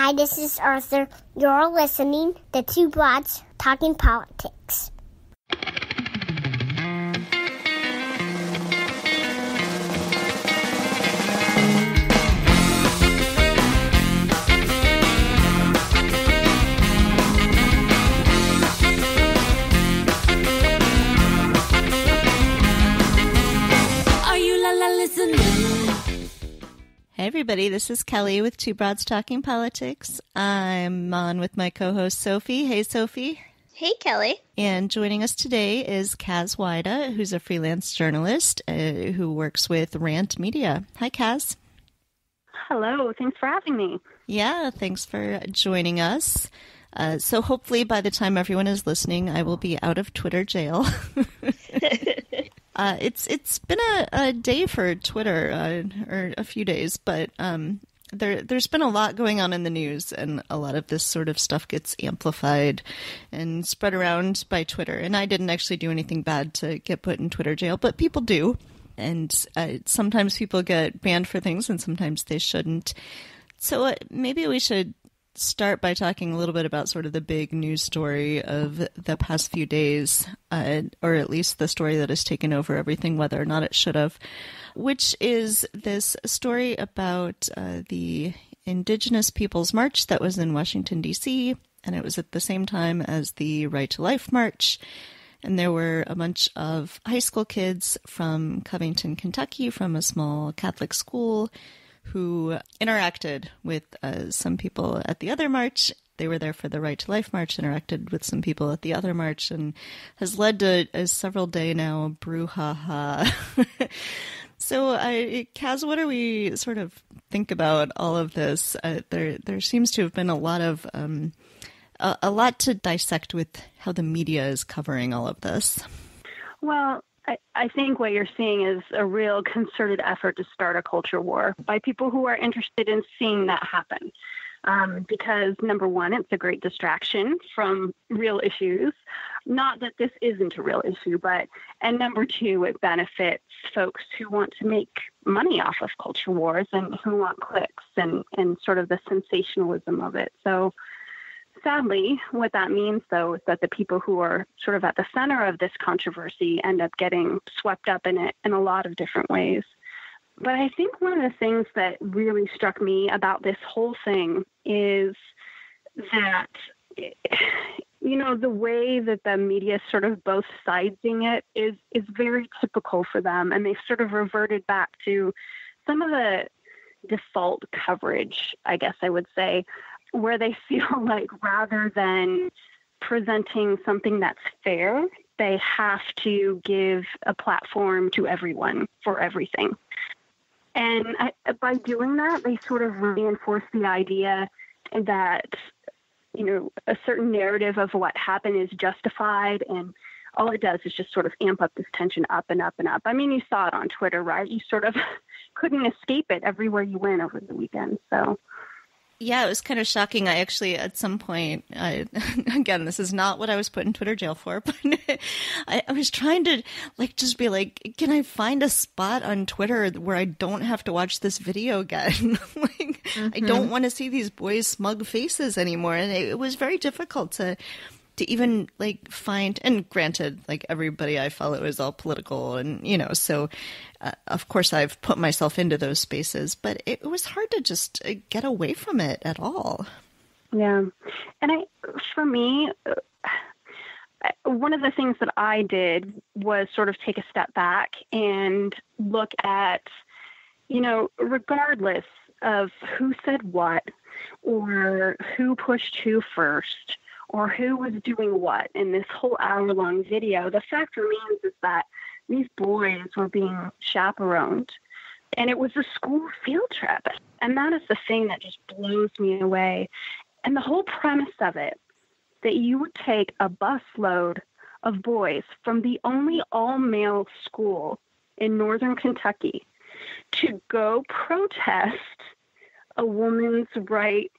Hi, this is Arthur. You're listening to Two Broads Talking Politics. Hey, everybody, this is Kelly with Two Broads Talking Politics. I'm on with my co host Sophy. Hey, Sophy. Hey, Kelly. And joining us today is Kaz Weida, who's a freelance journalist uh, who works with Rantt Media. Hi, Kaz. Hello, thanks for having me. Yeah, thanks for joining us. Uh, so, hopefully, by the time everyone is listening, I will be out of Twitter jail. Uh, it's it's been a, a day for Twitter, uh, or a few days, but um, there there's been a lot going on in the news, and a lot of this sort of stuff gets amplified and spread around by Twitter. And I didn't actually do anything bad to get put in Twitter jail, but people do, and uh, sometimes people get banned for things, and sometimes they shouldn't. So uh, maybe we should start by talking a little bit about sort of the big news story of the past few days, uh, or at least the story that has taken over everything, whether or not it should have, which is this story about uh, the Indigenous Peoples March that was in Washington, D.C., and it was at the same time as the Right to Life March. And there were a bunch of high school kids from Covington, Kentucky, from a small Catholic school who interacted with uh, some people at the other march. They were there for the Right to Life March, interacted with some people at the other march, and has led to a several day now brouhaha. so, uh, Kaz, what do we sort of think about all of this? Uh, there, there seems to have been a lot of um, a, a lot to dissect with how the media is covering all of this. Well, I, I think what you're seeing is a real concerted effort to start a culture war by people who are interested in seeing that happen. Um, because number one, it's a great distraction from real issues. Not that this isn't a real issue, but and number two, it benefits folks who want to make money off of culture wars and who want clicks and and sort of the sensationalism of it. So sadly, what that means, though, is that the people who are sort of at the center of this controversy end up getting swept up in it in a lot of different ways. But I think one of the things that really struck me about this whole thing is that, you know, the way that the media sort of both siding it is is very typical for them, and they've sort of reverted back to some of the default coverage, I guess I would say, where they feel like rather than presenting something that's fair, they have to give a platform to everyone for everything. And I, by doing that, they sort of reinforce the idea that, you know, a certain narrative of what happened is justified and all it does is just sort of amp up this tension up and up and up. I mean, you saw it on Twitter, right? You sort of couldn't escape it everywhere you went over the weekend. So yeah, it was kind of shocking. I actually, at some point, I, again, this is not what I was put in Twitter jail for, but I, I, was trying to, like, just be like, can I find a spot on Twitter where I don't have to watch this video again? like, mm-hmm. I don't want to see these boys' smug faces anymore. And it, it was very difficult to, to even like find and granted like everybody i follow is all political and you know so uh, of course i've put myself into those spaces but it, was hard to just uh, get away from it at all. Yeah. And i for me uh, one of the things that i did was sort of take a step back and look at you know regardless of who said what or who pushed who first or who was doing what in this whole hour long video. The fact remains is that these boys were being chaperoned and it was a school field trip. And that is the thing that just blows me away. And the whole premise of it that you would take a busload of boys from the only all male school in northern Kentucky to go protest a woman's right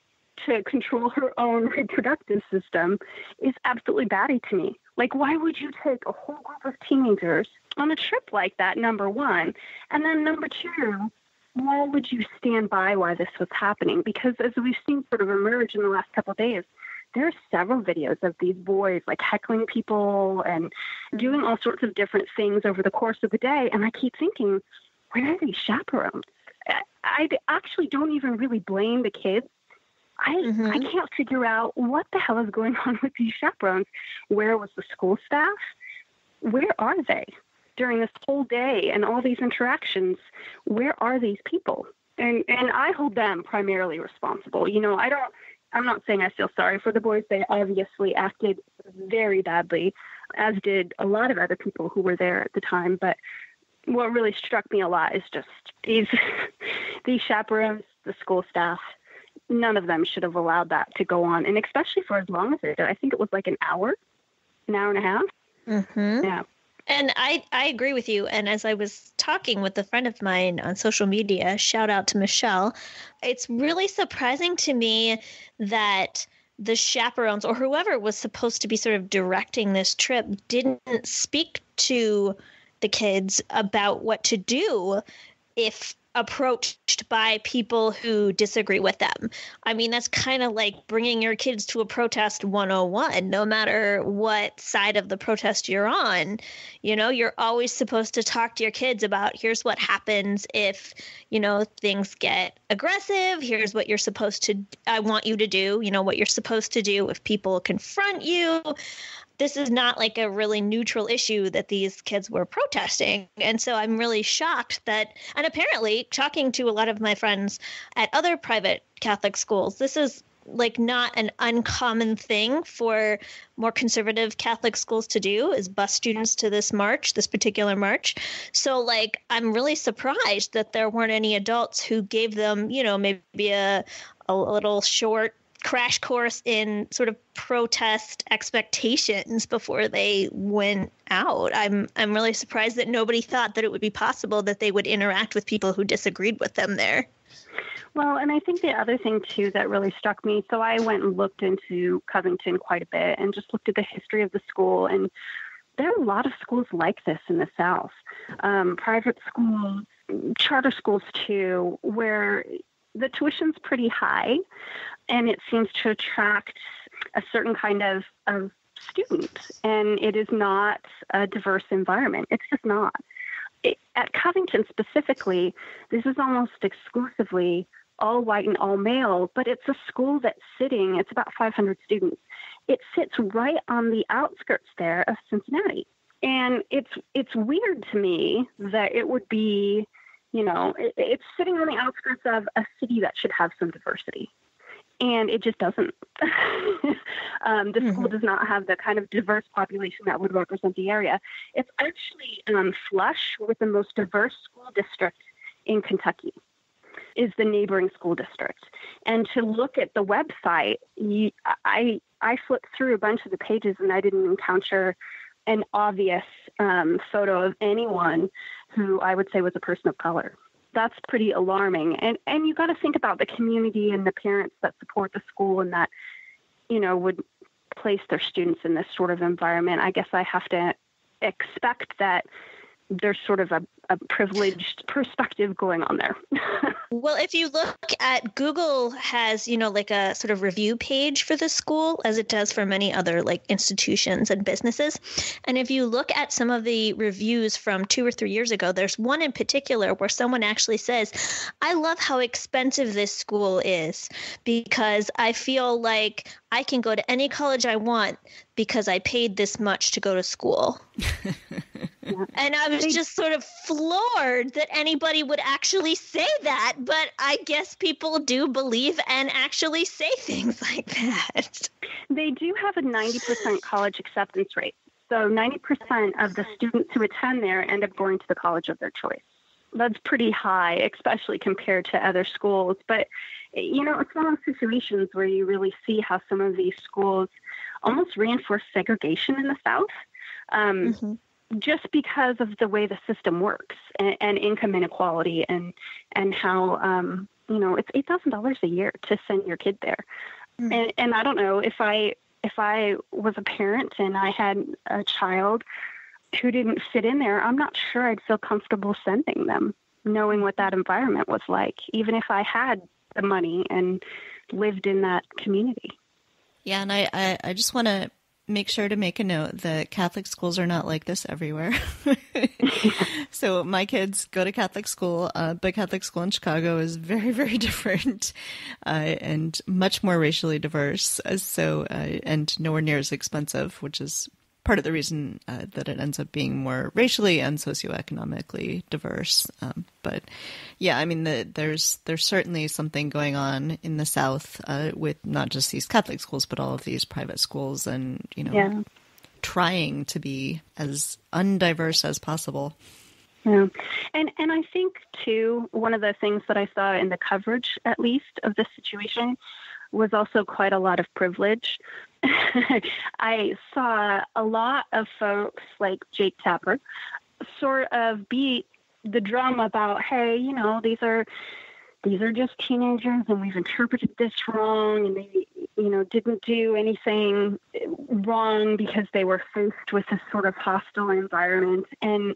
to control her own reproductive system is absolutely batty to me. Like, why would you take a whole group of teenagers on a trip like that, number one? And then number two, why would you stand by while this was happening? Because as we've seen sort of emerge in the last couple of days, there are several videos of these boys like heckling people and doing all sorts of different things over the course of the day. And I keep thinking, where are these chaperones? I actually don't even really blame the kids. I mm-hmm. I can't figure out what the hell is going on with these chaperones. Where was the school staff? Where are they during this whole day and all these interactions? Where are these people? And and I hold them primarily responsible. You know, I don't I'm not saying I feel sorry for the boys. They obviously acted very badly, as did a lot of other people who were there at the time. But what really struck me a lot is just these these chaperones, the school staff. None of them should have allowed that to go on, and especially for as long as it did. I think it was like an hour, an hour and a half. Mm-hmm. Yeah. And I, I agree with you. And as I was talking with a friend of mine on social media, shout out to Michelle, it's really surprising to me that the chaperones or whoever was supposed to be sort of directing this trip didn't speak to the kids about what to do if approached by people who disagree with them. I mean, that's kind of like bringing your kids to a protest 101, no matter what side of the protest you're on. You know, you're always supposed to talk to your kids about here's what happens if, you know, things get aggressive. Here's what you're supposed to, I want you to do, you know, what you're supposed to do if people confront you this is not like a really neutral issue that these kids were protesting. And so I'm really shocked that, and apparently, talking to a lot of my friends at other private Catholic schools, this is like not an uncommon thing for more conservative Catholic schools to do is bus students to this march, this particular march. So like I'm really surprised that there weren't any adults who gave them, you know, maybe a a little short crash course in sort of protest expectations before they went out. I'm I'm really surprised that nobody thought that it would be possible that they would interact with people who disagreed with them there. Well, and I think the other thing too that really struck me. So I went and looked into Covington quite a bit and just looked at the history of the school and there are a lot of schools like this in the South, um, private schools, charter schools too, where the tuition's pretty high, and it seems to attract a certain kind of, of student, and it is not a diverse environment. It's just not. It, at Covington specifically, this is almost exclusively all white and all male, but it's a school that's sitting, it's about 500 students. It sits right on the outskirts there of Cincinnati. And it's it's weird to me that it would be, you know, it, it's sitting on the outskirts of a city that should have some diversity and it just doesn't. um, the mm-hmm. school does not have the kind of diverse population that would represent the area. It's actually um, flush with the most diverse school district in Kentucky. Is the neighboring school district, and to look at the website, you, I I flipped through a bunch of the pages and I didn't encounter an obvious um, photo of anyone who I would say was a person of color that's pretty alarming. And and you got to think about the community and the parents that support the school and that you know would place their students in this sort of environment. I guess I have to expect that there's sort of a, a privileged perspective going on there. well, if you look at Google has, you know, like a sort of review page for the school as it does for many other like institutions and businesses. And if you look at some of the reviews from 2 or 3 years ago, there's one in particular where someone actually says, "I love how expensive this school is because I feel like I can go to any college I want because I paid this much to go to school." And I was just sort of floored that anybody would actually say that, but I guess people do believe and actually say things like that. They do have a 90% college acceptance rate. So 90% of the students who attend there end up going to the college of their choice. That's pretty high, especially compared to other schools. But, you know, it's one of those situations where you really see how some of these schools almost reinforce segregation in the South. Um, mm-hmm just because of the way the system works and, and income inequality and and how um, you know it's eight thousand dollars a year to send your kid there, mm. and and I don't know if I if I was a parent and I had a child who didn't fit in there, I'm not sure I'd feel comfortable sending them knowing what that environment was like, even if I had the money and lived in that community. Yeah, and I, I, I just want to make sure to make a note that Catholic schools are not like this everywhere. so my kids go to Catholic school, uh, but Catholic school in Chicago is very, very different uh, and much more racially diverse. So uh, and nowhere near as expensive, which is part of the reason uh, that it ends up being more racially and socioeconomically diverse. Um, but yeah, I mean, the, there's there's certainly something going on in the South uh, with not just these Catholic schools, but all of these private schools, and you know, yeah. trying to be as undiverse as possible. Yeah, and and I think too one of the things that I saw in the coverage, at least, of this situation was also quite a lot of privilege. I saw a lot of folks like Jake Tapper sort of beat the drum about, hey, you know, these are these are just teenagers and we've interpreted this wrong and they you know didn't do anything wrong because they were faced with this sort of hostile environment. And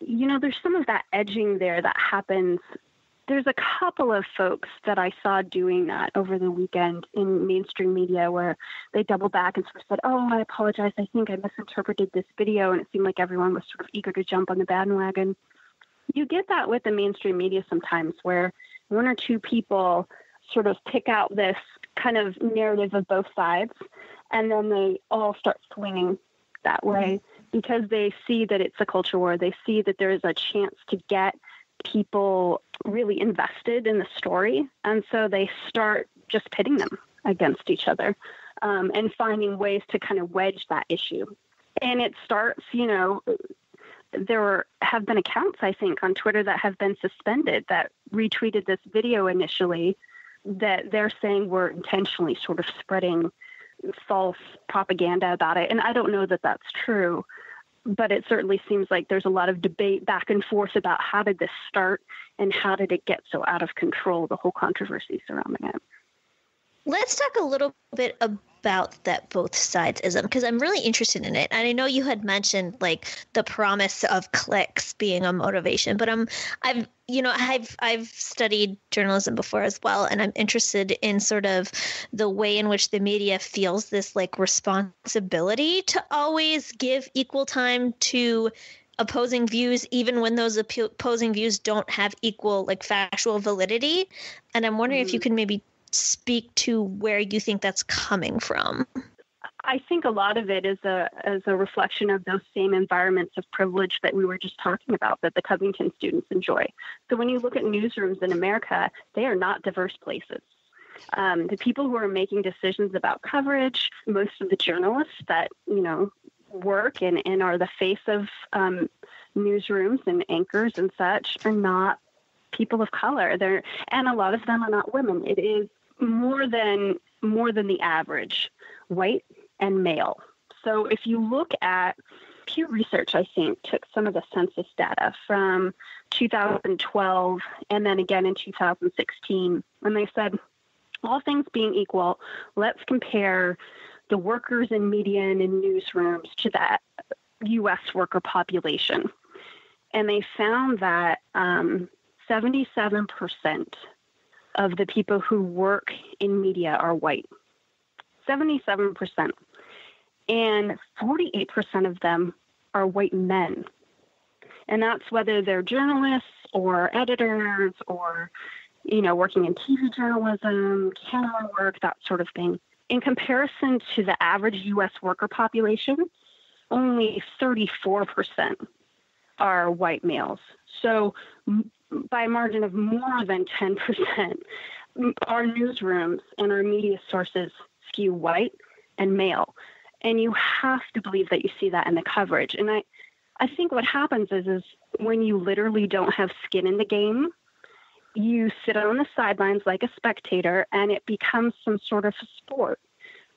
you know there's some of that edging there that happens there's a couple of folks that I saw doing that over the weekend in mainstream media where they double back and sort of said, Oh, I apologize. I think I misinterpreted this video. And it seemed like everyone was sort of eager to jump on the bandwagon. You get that with the mainstream media sometimes where one or two people sort of pick out this kind of narrative of both sides and then they all start swinging that way mm-hmm. because they see that it's a culture war. They see that there is a chance to get people really invested in the story. And so they start just pitting them against each other um, and finding ways to kind of wedge that issue. And it starts, you know, there have been accounts, I think, on Twitter that have been suspended that retweeted this video initially that they're saying were intentionally sort of spreading false propaganda about it. And I don't know that that's true but it certainly seems like there's a lot of debate back and forth about how did this start and how did it get so out of control, the whole controversy surrounding it. Let's talk a little bit about that both sides ism because I'm really interested in it. And I know you had mentioned like the promise of clicks being a motivation, but I'm I've you know I've I've studied journalism before as well, and I'm interested in sort of the way in which the media feels this like responsibility to always give equal time to opposing views even when those opposing views don't have equal like factual validity and i'm wondering mm-hmm. if you mm-hmm. can maybe speak to where you think that's coming from? I think a lot of it is a as a reflection of those same environments of privilege that we were just talking about that the Covington students enjoy. So when you look at newsrooms in America, they are not diverse places. Um, the people who are making decisions about coverage, most of the journalists that you know work and, and are the face of um, newsrooms and anchors and such, are not people of color. They're and a lot of them are not women. It is more than more than the average white and male. So if you look at Pew Research, I think, took some of the census data from 2012 and then again in 2016, and they said, all things being equal, let's compare the workers in media and in newsrooms to that U.S. worker population. And they found that um, 77% of the people who work in media are white. 77%. And 48% of them are white men. And that's whether they're journalists or editors or, you know, working in TV journalism, camera work, that sort of thing. In comparison to the average US worker population, only 34% are white males. So by a margin of more than 10%, our newsrooms and our media sources skew white and male. And you have to believe that you see that in the coverage. And I, I think what happens is, is when you literally don't have skin in the game, you sit on the sidelines like a spectator, and it becomes some sort of sport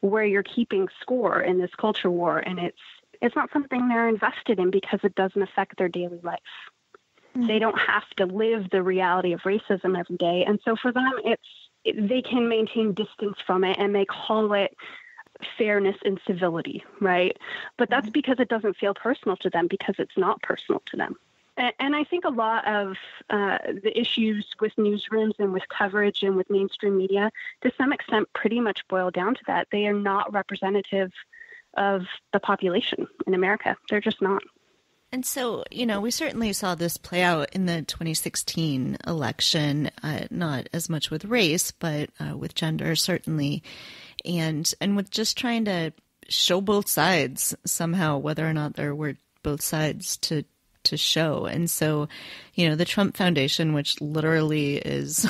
where you're keeping score in this culture war, and it's it's not something they're invested in because it doesn't affect their daily life. Mm-hmm. They don't have to live the reality of racism every day. And so for them, it's it, they can maintain distance from it and they call it fairness and civility, right? But that's mm-hmm. because it doesn't feel personal to them because it's not personal to them. And I think a lot of uh, the issues with newsrooms and with coverage and with mainstream media, to some extent, pretty much boil down to that. They are not representative of the population in America. They're just not. And so, you know, we certainly saw this play out in the 2016 election, uh, not as much with race, but uh, with gender, certainly. And, and with just trying to show both sides somehow, whether or not there were both sides to to show. And so, you know, the Trump Foundation, which literally is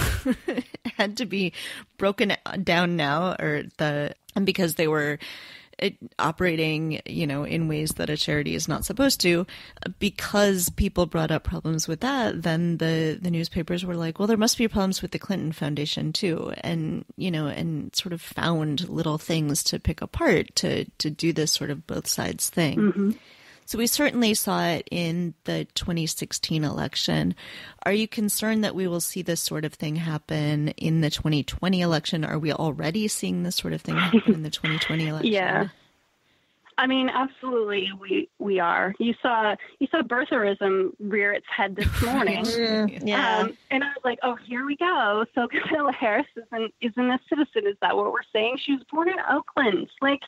had to be broken down now, or the and because they were it, operating, you know, in ways that a charity is not supposed to, because people brought up problems with that, then the the newspapers were like, well, there must be problems with the Clinton Foundation too, and you know, and sort of found little things to pick apart to to do this sort of both sides thing. Mm-hmm. So we certainly saw it in the 2016 election. Are you concerned that we will see this sort of thing happen in the 2020 election? Are we already seeing this sort of thing happen in the 2020 election? Yeah. I mean, absolutely, we we are. You saw you saw birtherism rear its head this morning, yeah. Um, and I was like, oh, here we go. So Kamala Harris isn't isn't a citizen. Is that what we're saying? She was born in Oakland. Like,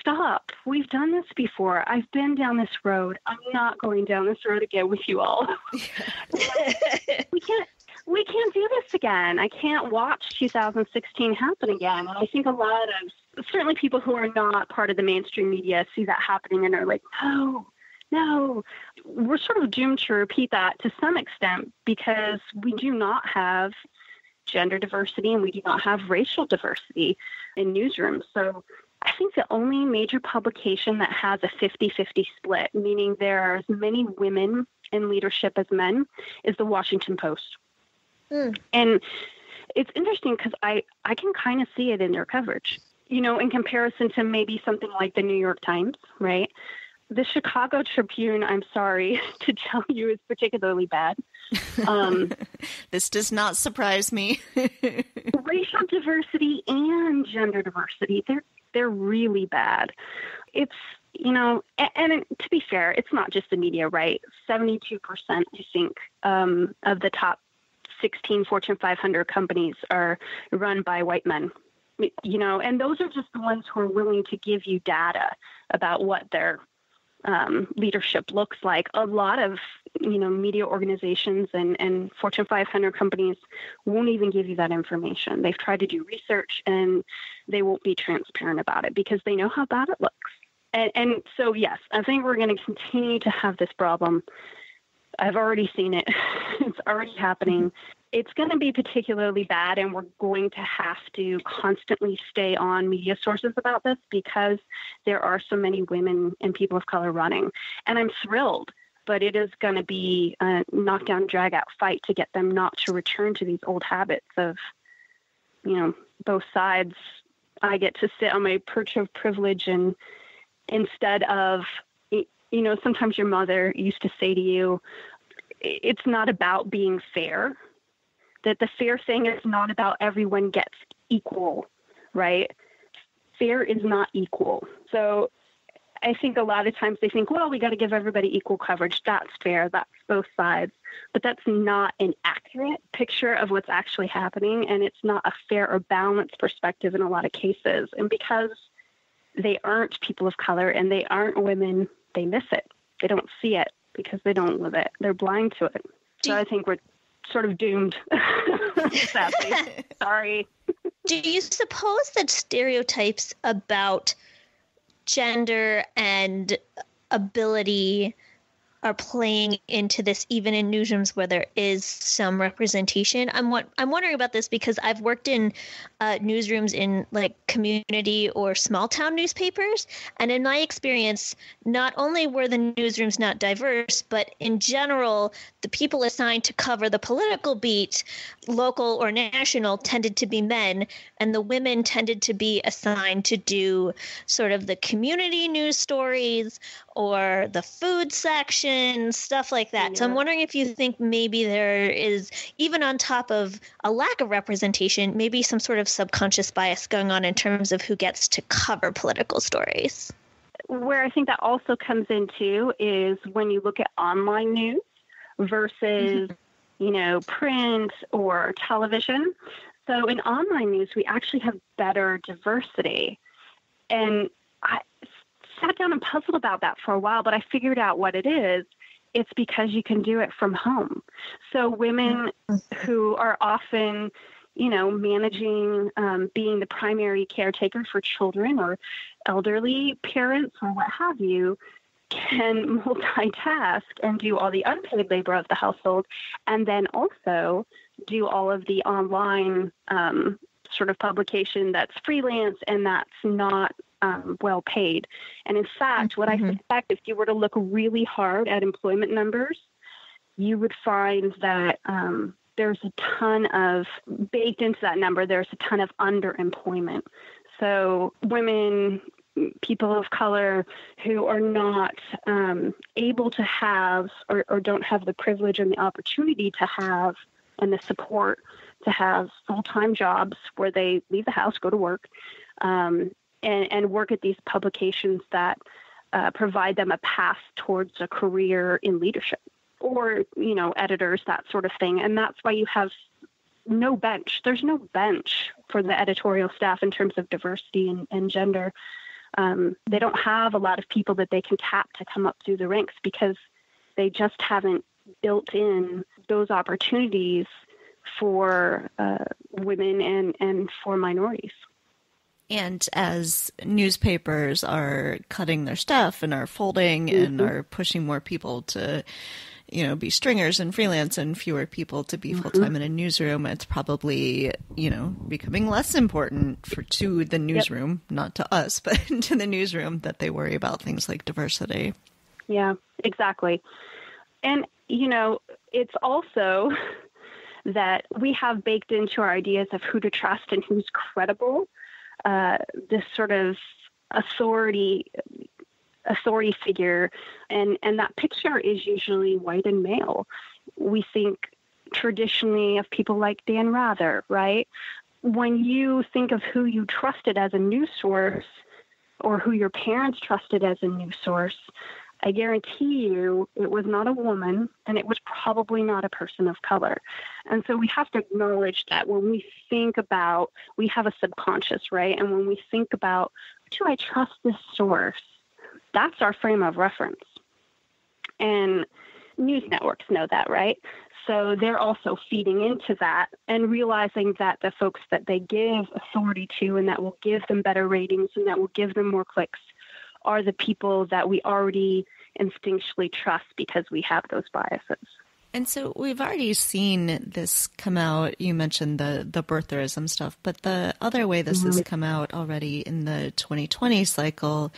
stop. We've done this before. I've been down this road. I'm not going down this road again with you all. we can't we can't do this again. I can't watch 2016 happen again. And I think a lot of certainly people who are not part of the mainstream media see that happening and are like, no, no. We're sort of doomed to repeat that to some extent because we do not have gender diversity and we do not have racial diversity in newsrooms. So I think the only major publication that has a 50 50 split, meaning there are as many women in leadership as men, is the Washington Post. Mm. And it's interesting because I, I can kind of see it in their coverage, you know, in comparison to maybe something like the New York Times, right? The Chicago Tribune, I'm sorry to tell you, is particularly bad. Um, this does not surprise me. racial diversity and gender diversity, they're they're really bad. It's you know, and, and, to be fair, it's not just the media, right? Seventy-two percent, I think, um, of the top 16 Fortune 500 companies are run by white men. You know, and those are just the ones who are willing to give you data about what their um, leadership looks like. A lot of you know media organizations and, and Fortune 500 companies won't even give you that information. They've tried to do research and they won't be transparent about it because they know how bad it looks. And, and so yes, I think we're going to continue to have this problem. I've already seen it. it's already happening it's going to be particularly bad, and we're going to have to constantly stay on media sources about this because there are so many women and people of color running. And I'm thrilled, but it is going to be a knockdown, drag out fight to get them not to return to these old habits of, you know, both sides. I get to sit on my perch of privilege and instead of, you know, sometimes your mother used to say to you, it's not about being fair that the fair thing is not about everyone gets equal, right? Fair is not equal. So I think a lot of times they think, well, we got to give everybody equal coverage. That's fair. That's both sides. But that's not an accurate picture of what's actually happening. And it's not a fair or balanced perspective in a lot of cases. And because they aren't people of color and they aren't women, they miss it. They don't see it because they don't live it. They're blind to it. So I think we're sort of doomed. Sadly, sorry. Do you suppose that stereotypes about gender and ability are playing into this even in newsrooms where there is some representation. I'm I'm wondering about this because I've worked in uh, newsrooms in like community or small town newspapers, and in my experience, not only were the newsrooms not diverse, but in general, the people assigned to cover the political beat, local or national, tended to be men, and the women tended to be assigned to do sort of the community news stories or the food section, stuff like that. Yeah. So I'm wondering if you think maybe there is, even on top of a lack of representation, maybe some sort of subconscious bias going on in terms of who gets to cover political stories. where I think that also comes into is when you look at online news versus, mm-hmm. you know, print or television. So in online news, we actually have better diversity. And I sat down and puzzled about that for a while, but I figured out what it is. It's because you can do it from home. So women mm-hmm. who are often you know, managing, um, being the primary caretaker for children or elderly parents or what have you, can multitask and do all the unpaid labor of the household and then also do all of the online um, sort of publication that's freelance and that's not um, well paid. And in fact, what mm-hmm. I suspect if you were to look really hard at employment numbers, you would find that um, there's a ton of baked into that number, there's a ton of underemployment. So women, people of color who are not um, able to have or, or don't have the privilege and the opportunity to have and the support to have full time jobs where they leave the house, go to work, um, and, and work at these publications that uh, provide them a path towards a career in leadership or you know editors that sort of thing. And that's why you have no bench. There's no bench for the editorial staff in terms of diversity and, and gender. Um, they don't have a lot of people that they can tap to come up through the ranks because they just haven't built in those opportunities for uh, women and, and for minorities. And as newspapers are cutting their stuff and are folding mm-hmm. and are pushing more people to you know, be stringers and freelance and fewer people to be full time mm-hmm. in a newsroom, it's probably, you know, becoming less important for to the newsroom, yep. not to us, but to the newsroom that they worry about things like diversity. Yeah, exactly. And, you know, it's also that we have baked into our ideas of who to trust and who's credible uh, this sort of authority authority figure, and and that picture is usually white and male. We think traditionally of people like Dan Rather, right? When you think of who you trusted as a news source or who your parents trusted as a news source, I guarantee you it was not a woman and it was probably not a person of color. And so we have to acknowledge that when we think about, we have a subconscious, right? And when we think about, do I trust this source? that's our frame of reference. And news networks know that, right? So they're also feeding into that and realizing that the folks that they give authority to and that will give them better ratings and that will give them more clicks are the people that we already instinctually trust because we have those biases. And so we've already seen this come out. You mentioned the the birtherism stuff, but the other way this mm-hmm. has come out already in the 2020 cycle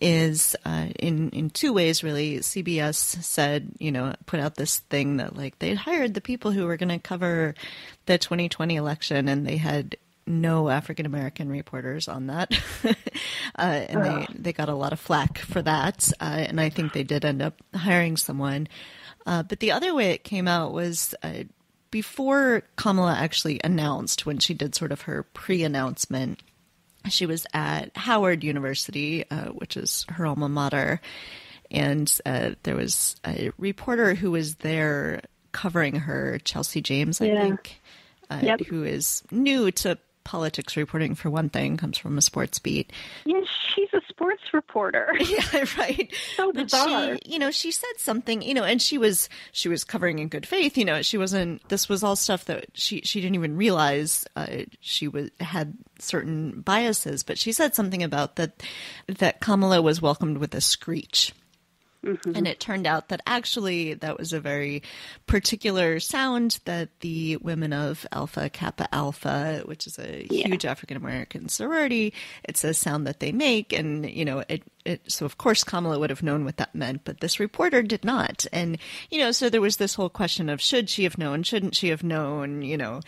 is uh, in in two ways really. CBS said, you know, put out this thing that like they'd hired the people who were going to cover the 2020 election, and they had no African American reporters on that, uh, and they they got a lot of flack for that. Uh, and I think they did end up hiring someone. Uh, but the other way it came out was uh, before Kamala actually announced when she did sort of her pre-announcement she was at Howard University, uh, which is her alma mater, and uh, there was a reporter who was there covering her, Chelsea Janes, I yeah. think, uh, yep. who is new to politics reporting for one thing, comes from a sports beat. Yes, she's a sports reporter. yeah, right. So bizarre. She, you know, she said something, you know, and she was she was covering in good faith. You know, she wasn't. This was all stuff that she she didn't even realize uh, she was had certain biases. But she said something about that that Kamala was welcomed with a screech. Mm-hmm. And it turned out that actually that was a very particular sound that the women of Alpha Kappa Alpha, which is a yeah. huge African American sorority, it's a sound that they make. And, you know, it, it, so of course Kamala would have known what that meant, but this reporter did not. And, you know, so there was this whole question of should she have known? Shouldn't she have known? You know,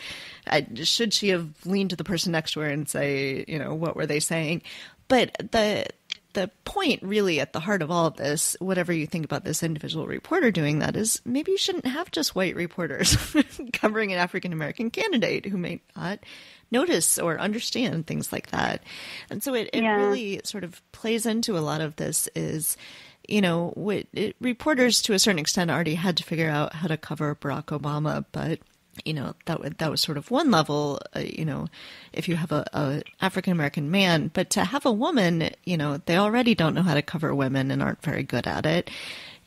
should she have leaned to the person next to her and say, you know, what were they saying? But the, the point really at the heart of all of this, whatever you think about this individual reporter doing that, is maybe you shouldn't have just white reporters covering an African American candidate who may not notice or understand things like that. And so it, it Yeah. really sort of plays into a lot of this is, you know, what, it, reporters to a certain extent already had to figure out how to cover Barack Obama, but you know that that was sort of one level. Uh, you know, if you have a, a African American man, but to have a woman, you know, they already don't know how to cover women and aren't very good at it.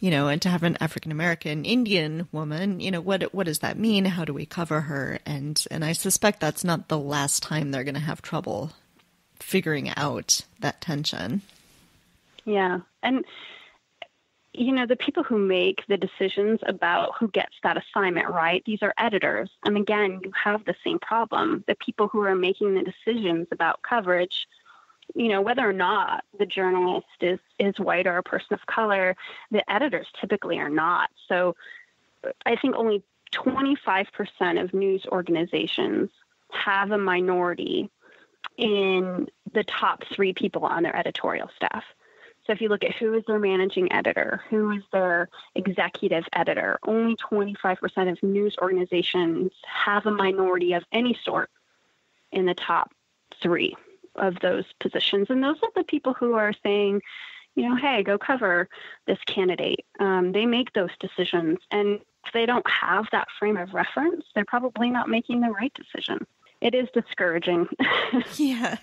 You know, and to have an African American Indian woman, you know, what what does that mean? How do we cover her? And and I suspect that's not the last time they're going to have trouble figuring out that tension. Yeah. And, you know, the people who make the decisions about who gets that assignment, right? These are editors. And again, you have the same problem. The people who are making the decisions about coverage, you know, whether or not the journalist is, is white or a person of color, the editors typically are not. So I think only 25% of news organizations have a minority in the top three people on their editorial staff. So if you look at who is their managing editor, who is their executive editor, only 25% of news organizations have a minority of any sort in the top three of those positions. And those are the people who are saying, you know, hey, go cover this candidate. Um, they make those decisions. And if they don't have that frame of reference, they're probably not making the right decision. It is discouraging. Yeah.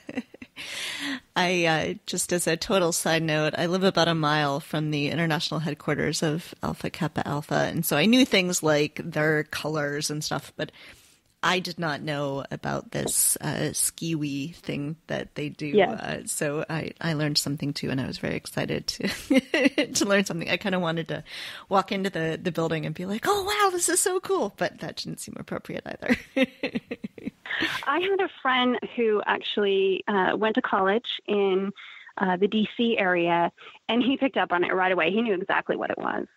I uh, just as a total side note, I live about a mile from the international headquarters of Alpha Kappa Alpha, and so I knew things like their colors and stuff, but I did not know about this uh, skee-wee thing that they do. Yeah. Uh, so I, I learned something too, and I was very excited to to learn something. I kind of wanted to walk into the, the building and be like, "Oh wow, this is so cool," but that didn't seem appropriate either. I had a friend who actually uh, went to college in uh, the DC area, and he picked up on it right away. He knew exactly what it was.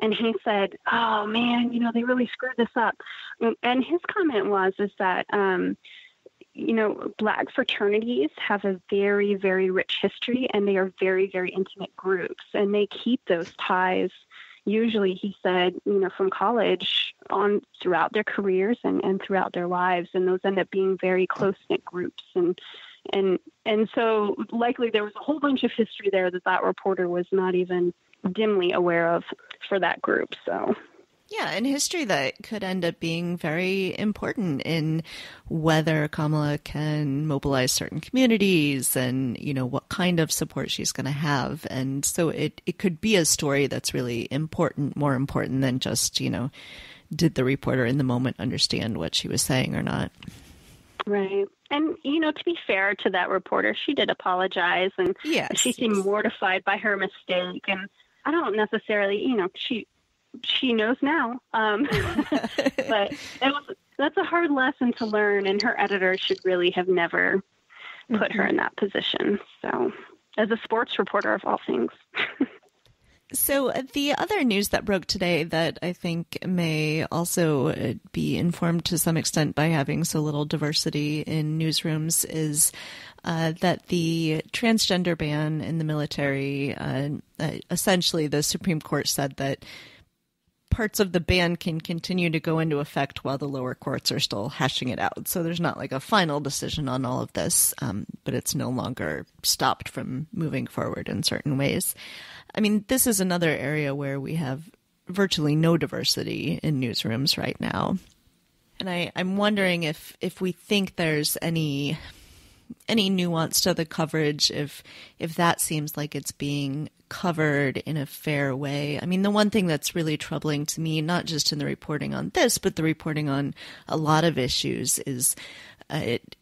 And he said, Oh man, you know, they really screwed this up. And his comment was, is that, um, you know, black fraternities have a very, very rich history and they are very, very intimate groups and they keep those ties usually he said you know from college on throughout their careers and, and throughout their lives and those end up being very close knit groups. And and and so likely there was a whole bunch of history there that that reporter was not even dimly aware of for that group so Yeah, and history that could end up being very important in whether Kamala can mobilize certain communities and, you know, what kind of support she's going to have. And so it, it could be a story that's really important, more important than just, you know, did the reporter in the moment understand what she was saying or not? right and you know to be fair to that reporter she did apologize and Yes, she seemed yes. mortified by her mistake and i don't necessarily you know she she knows now. Um but it was that's a hard lesson to learn and her editor should really have never put her in that position. So as a sports reporter of all things. So the other news that broke today that I think may also uh, be informed to some extent by having so little diversity in newsrooms is uh, that the transgender ban in the military, uh, uh, essentially the Supreme Court said that parts of the ban can continue to go into effect while the lower courts are still hashing it out. So there's not like a final decision on all of this, um, but it's no longer stopped from moving forward in certain ways. I mean, this is another area where we have virtually no diversity in newsrooms right now. And I, I'm wondering if, if we think there's any any nuance to the coverage if if that seems like it's being covered in a fair way. I mean, the one thing that's really troubling to me, not just in the reporting on this, but the reporting on a lot of issues, is uh, it,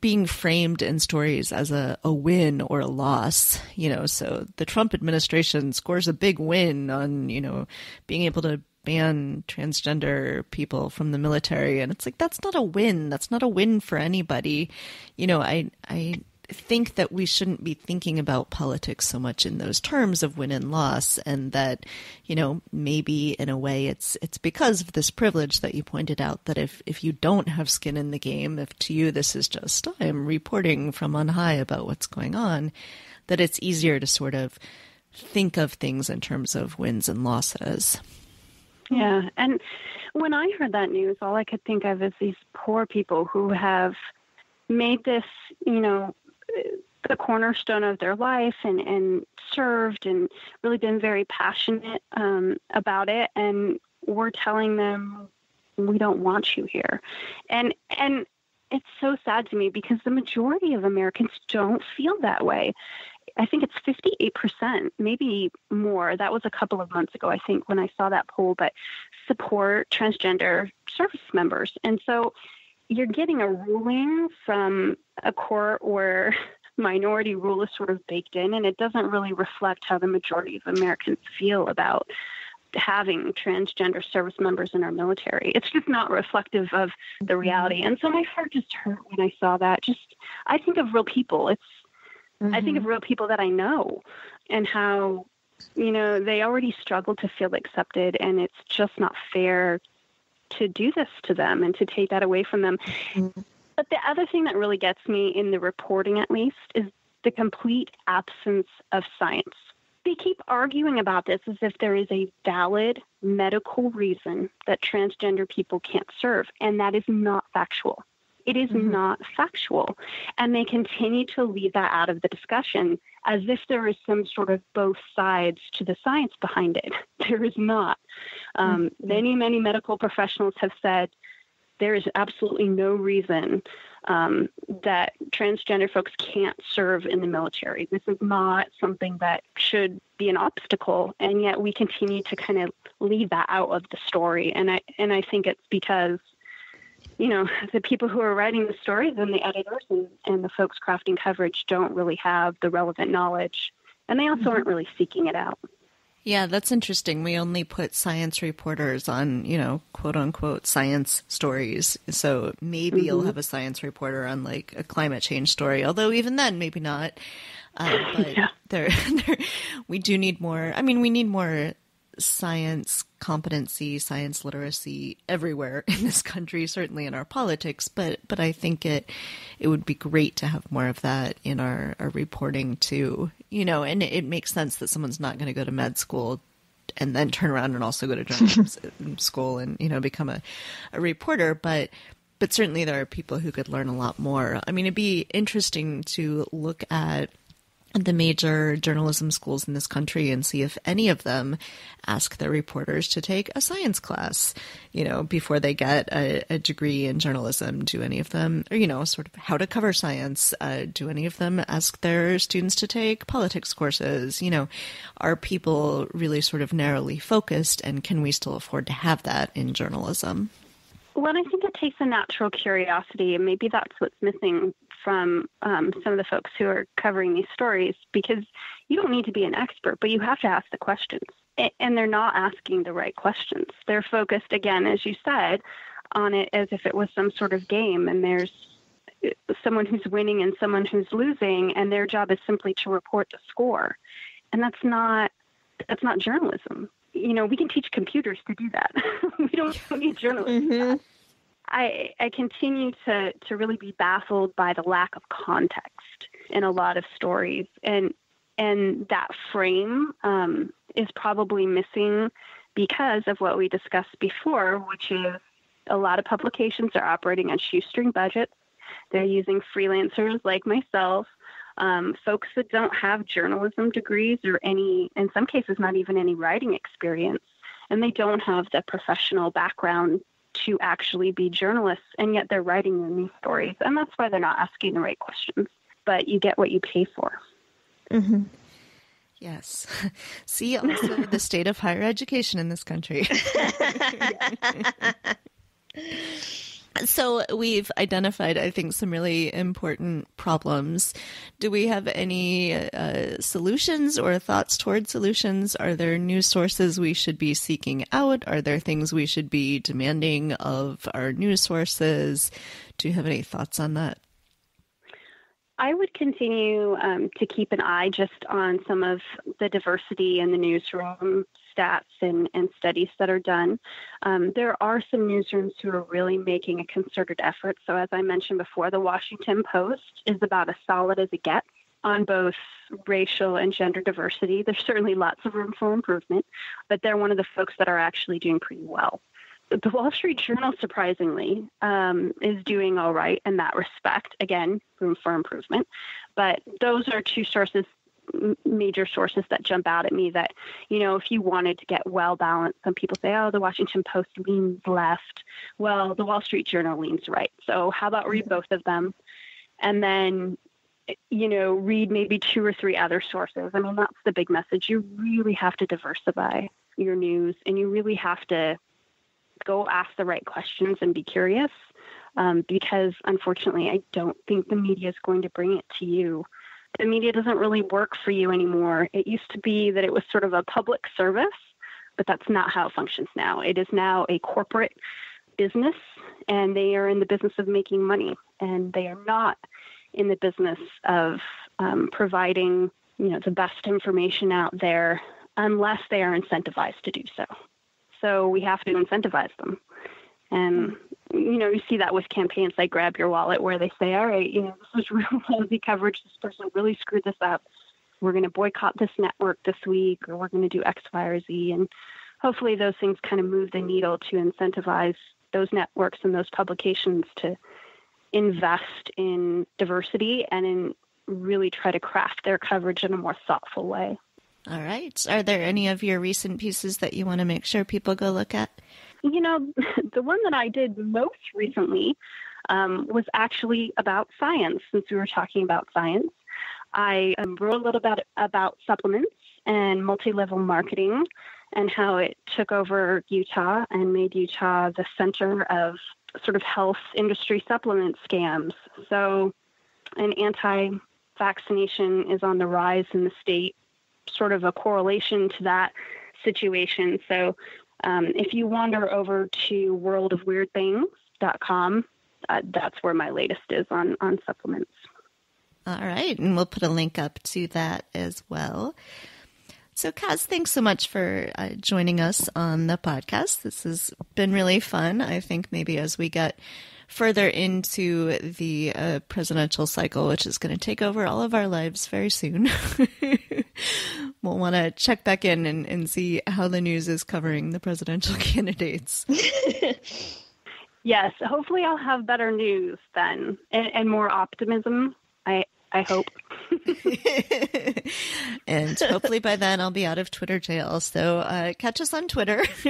being framed in stories as a, a win or a loss. You know, so the Trump administration scores a big win on you know being able to ban transgender people from the military. And it's like that's not a win. That's not a win for anybody. You know i i think that we shouldn't be thinking about politics so much in those terms of win and loss and that you know maybe in a way it's it's because of this privilege that you pointed out that if if you don't have skin in the game if to you this is just i'm reporting from on high about what's going on that it's easier to sort of think of things in terms of wins and losses Yeah, and when I heard that news, all I could think of is these poor people who have made this, you know, the cornerstone of their life and, and served and really been very passionate um, about it. And we're telling them we don't want you here. And and it's so sad to me because the majority of Americans don't feel that way. I think it's 58%, maybe more. That was a couple of months ago, I think, when I saw that poll, but support transgender service members. And so you're getting a ruling from a court where minority rule is sort of baked in, and it doesn't really reflect how the majority of Americans feel about having transgender service members in our military. It's just not reflective of the reality. Mm-hmm. And so my heart just hurt when I saw that. Just I think of real people. It's mm-hmm. I think of mm-hmm. real people that I know and how you know, they already struggle to feel accepted and it's just not fair to do this to them and to take that away from them. Mm-hmm. But the other thing that really gets me in the reporting at least is the complete absence of science they keep arguing about this as if there is a valid medical reason that transgender people can't serve, and that is not factual. It is mm-hmm. not factual. And they continue to leave that out of the discussion as if there is some sort of both sides to the science behind it. There is not. Um, mm-hmm. Many, many medical professionals have said there is absolutely no reason um, that transgender folks can't serve in the military. This is not something that should be an obstacle, and yet we continue to kind of leave that out of the story. And I and I think it's because you know the people who are writing the stories and the editors and, and the folks crafting coverage don't really have the relevant knowledge, and they also mm-hmm. aren't really seeking it out. Yeah, that's interesting. We only put science reporters on, you know, quote unquote science stories. So maybe mm-hmm. you'll have a science reporter on like a climate change story, although even then, maybe not. Uh, but yeah. there, there, we do need more. I mean, we need more science competency, science literacy everywhere in this country, certainly in our politics, but but I think it it would be great to have more of that in our, our reporting too. You know, and it, makes sense that someone's not going to go to med school and then turn around and also go to journalism school and you know become a, a reporter, but but certainly there are people who could learn a lot more. I mean, it'd be interesting to look at the major journalism schools in this country and see if any of them ask their reporters to take a science class, you know, before they get a, a degree in journalism. Do any of them, or, you know, sort of how to cover science? Uh, do any of them ask their students to take politics courses? You know, are people really sort of narrowly focused and can we still afford to have that in journalism? Well, I think it takes a natural curiosity, and maybe that's what's missing from um, some of the folks who are covering these stories because you don't need to be an expert, but you have to ask the questions. And they're not asking the right questions. They're focused, again, as you said, on it as if it was some sort of game and there's uh, someone who's winning and someone who's losing, and their job is simply to report the score. And that's not that's not journalism. You know, we can teach computers to do that. we don't need journalists. Mm-hmm. I, I continue to, to really be baffled by the lack of context in a lot of stories. And, and that frame um, is probably missing because of what we discussed before, which is a lot of publications are operating on shoestring budgets. They're using freelancers like myself, um, folks that don't have journalism degrees or any, in some cases, not even any writing experience. And they don't have the professional background to actually be journalists, and yet they're writing their news stories. And that's why they're not asking the right questions. But you get what you pay for. Mm-hmm. Yes. See also the state of higher education in this country. So we've identified, I think, some really important problems. Do we have any uh, solutions or thoughts toward solutions? Are there new sources we should be seeking out? Are there things we should be demanding of our news sources? Do you have any thoughts on that? I would continue um, to keep an eye just on some of the diversity in the newsroom stats and, and studies that are done. Um, there are some newsrooms who are really making a concerted effort. So, as I mentioned before, the Washington Post is about as solid as it gets on both racial and gender diversity. There's certainly lots of room for improvement, but they're one of the folks that are actually doing pretty well. the Wall Street Journal, surprisingly, um, is doing all right in that respect. Again, room for improvement. But those are two sources, major sources that jump out at me that, you know, if you wanted to get well balanced, some people say, oh, the Washington Post leans left. Well, the Wall Street Journal leans right. So how about read both of them? And then you know, read maybe two or three other sources. I mean, that's the big message. You really have to diversify your news and you really have to go ask the right questions and be curious um, because unfortunately, I don't think the media is going to bring it to you. The media doesn't really work for you anymore. It used to be that it was sort of a public service, but that's not how it functions now. It is now a corporate business, and they are in the business of making money, and they are not in the business of um, providing you know the best information out there unless they are incentivized to do so. So we have to incentivize them. And you know, you see that with campaigns like Grab Your Wallet, where they say, "All right, you know, this was real lousy coverage. This person really screwed this up. We're going to boycott this network this week, or we're going to do X, Y, or Z." And hopefully, those things kind of move the needle to incentivize those networks and those publications to invest in diversity and in really try to craft their coverage in a more thoughtful way. All right. Are there any of your recent pieces that you want to make sure people go look at? You know, the one that I did most recently um, was actually about science, since we were talking about science. I um, wrote a little bit about supplements and multi level marketing and how it took over Utah and made Utah the center of sort of health industry supplement scams. So, an anti vaccination is on the rise in the state sort of a correlation to that situation. So um, if you wander over to worldofweirdthings.com, uh, that's where my latest is on, on supplements. All right. And we'll put a link up to that as well. So, Kaz, thanks so much for uh, joining us on the podcast. This has been really fun. I think maybe as we get further into the uh, presidential cycle, which is going to take over all of our lives very soon, we'll want to check back in and, and see how the news is covering the presidential candidates. yes, hopefully I'll have better news then and, and more optimism. I I hope. And hopefully by then I'll be out of Twitter jail. So uh, catch us on Twitter.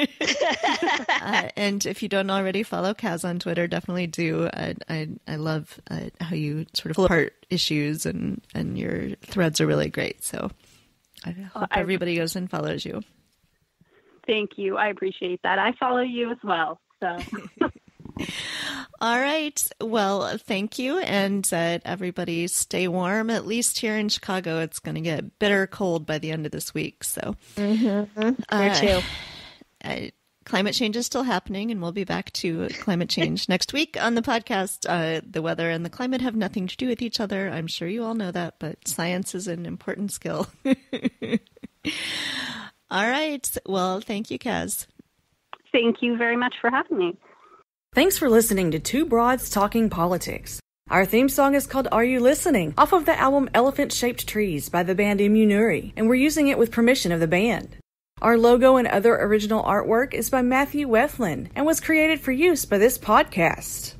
uh, and if you don't already follow Kaz on Twitter, definitely do. I I, I love uh, how you sort of pull apart issues and and your threads are really great. So I hope I, everybody goes and follows you. Thank you. I appreciate that. I follow you as well. So. All right. Well, thank you. And uh, everybody stay warm. At least here in Chicago, it's going to get bitter cold by the end of this week. So, mm-hmm. uh, too. Uh, climate change is still happening, and we'll be back to climate change next week on the podcast. Uh, the weather and the climate have nothing to do with each other. I'm sure you all know that, but science is an important skill. all right. Well, thank you, Kaz. Thank you very much for having me. Thanks for listening to Two Broads Talking Politics. Our theme song is called Are You Listening? off of the album Elephant Shaped Trees by the band Immunuri, and we're using it with permission of the band. Our logo and other original artwork is by Matthew Wethlin and was created for use by this podcast.